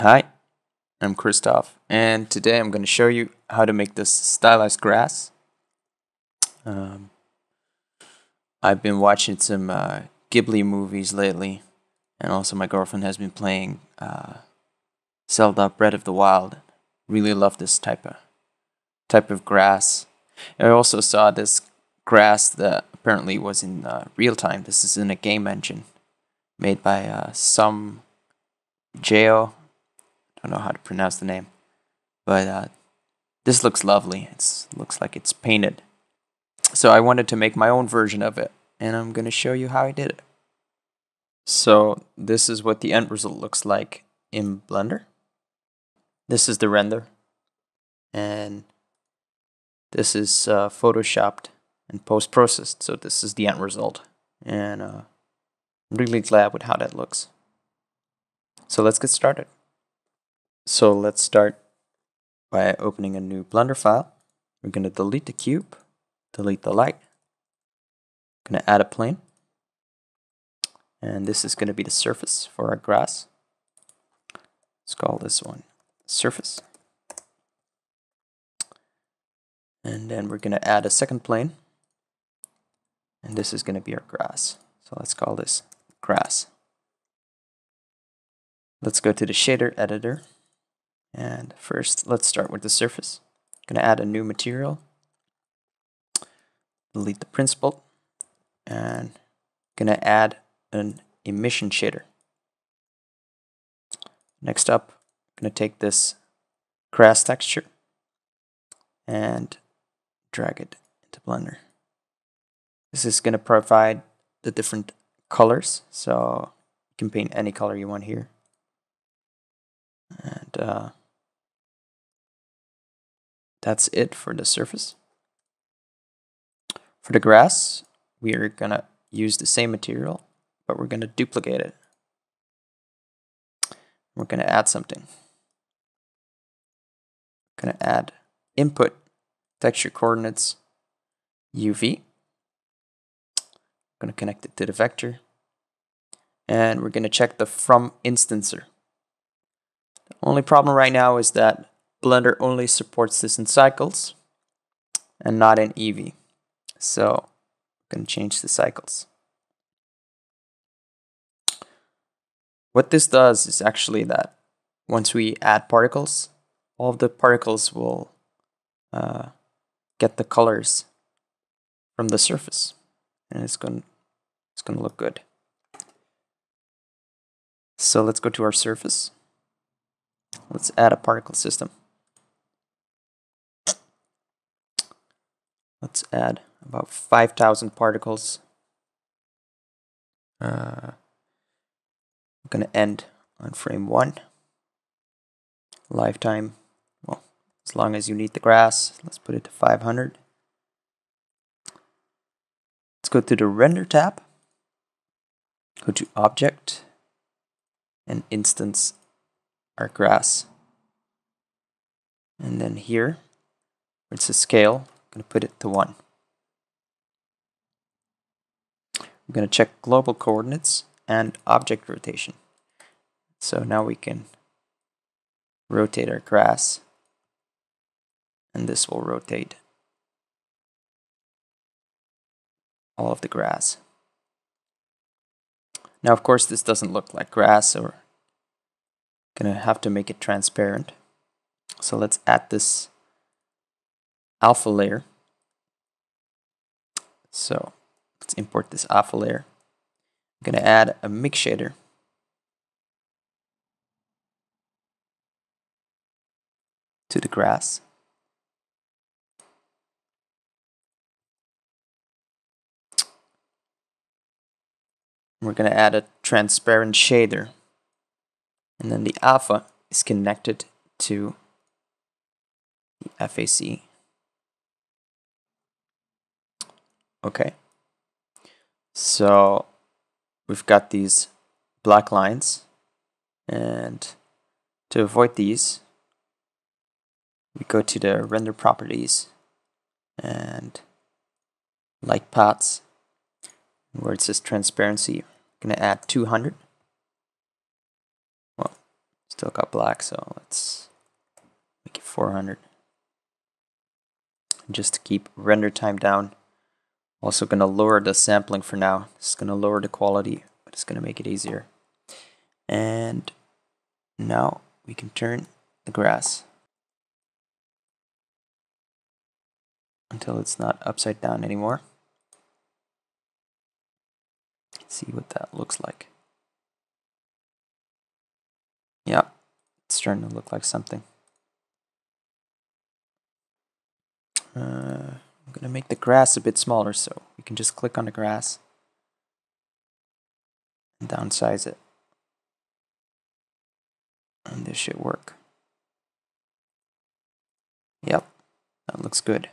Hi, I'm Kristof, and today I'm going to show you how to make this stylized grass. Um, I've been watching some uh, Ghibli movies lately, and also my girlfriend has been playing uh, Zelda Breath of the Wild. Really love this type of type of grass. I also saw this grass that apparently was in uh, real time. This is in a game engine made by uh, some Geo don't know how to pronounce the name, but uh, this looks lovely. It looks like it's painted. So I wanted to make my own version of it, and I'm going to show you how I did it. So this is what the end result looks like in Blender. This is the render, and this is uh, photoshopped and post-processed. So this is the end result, and uh, I'm really glad with how that looks. So let's get started. So let's start by opening a new Blender file. We're going to delete the cube, delete the light. going to add a plane. And this is going to be the surface for our grass. Let's call this one surface. And then we're going to add a second plane. And this is going to be our grass. So let's call this grass. Let's go to the shader editor and first, let's start with the surface. I'm going to add a new material, delete the principle, and I'm going to add an emission shader. Next up, I'm going to take this grass texture and drag it into Blender. This is going to provide the different colors, so you can paint any color you want here. And uh, that's it for the surface. For the grass, we are going to use the same material, but we're going to duplicate it. We're going to add something. We're going to add input texture coordinates UV. I'm going to connect it to the vector. And we're going to check the from instancer. The only problem right now is that Blender only supports this in cycles and not in Eevee. So to change the cycles. What this does is actually that once we add particles, all of the particles will uh, get the colors from the surface, and it's going it's going to look good. So let's go to our surface. Let's add a particle system. Let's add about 5,000 particles. Uh, I'm going to end on frame 1. Lifetime, well, as long as you need the grass, let's put it to 500. Let's go to the Render tab. Go to Object and Instance our grass. And then here, it's a scale, going to put it to 1. I'm going to check global coordinates and object rotation. So now we can rotate our grass and this will rotate all of the grass. Now of course this doesn't look like grass so we're gonna have to make it transparent. So let's add this alpha layer. So let's import this alpha layer. I'm going to add a mix shader. to the grass. We're going to add a transparent shader. And then the alpha is connected to the FAC Okay. So we've got these black lines and to avoid these we go to the render properties and light paths where it says transparency I'm going to add 200 well Still got black, so let's make it 400. Just to keep render time down. Also going to lower the sampling for now. It's going to lower the quality, but it's going to make it easier. And now we can turn the grass until it's not upside down anymore. see what that looks like. Yep, it's starting to look like something. Uh, I'm going to make the grass a bit smaller so we can just click on the grass and downsize it. And this should work. Yep, that looks good.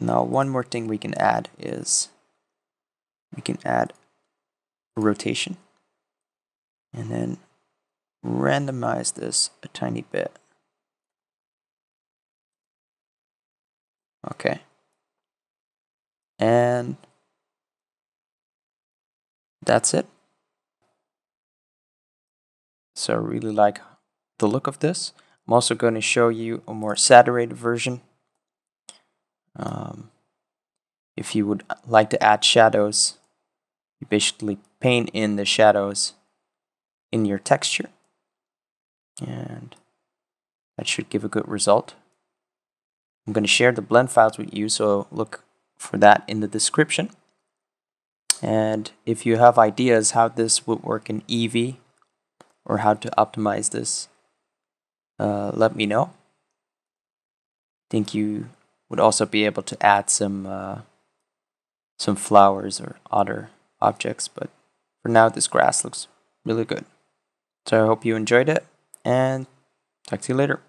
Now one more thing we can add is we can add a rotation and then randomize this a tiny bit. Okay. And that's it. So I really like the look of this. I'm also going to show you a more saturated version. Um, if you would like to add shadows, you basically paint in the shadows in your texture. And that should give a good result. I'm going to share the blend files with you, so look for that in the description. And if you have ideas how this would work in Eevee or how to optimize this, uh, let me know. I think you would also be able to add some uh, some flowers or other objects, but for now this grass looks really good. So I hope you enjoyed it and talk to you later.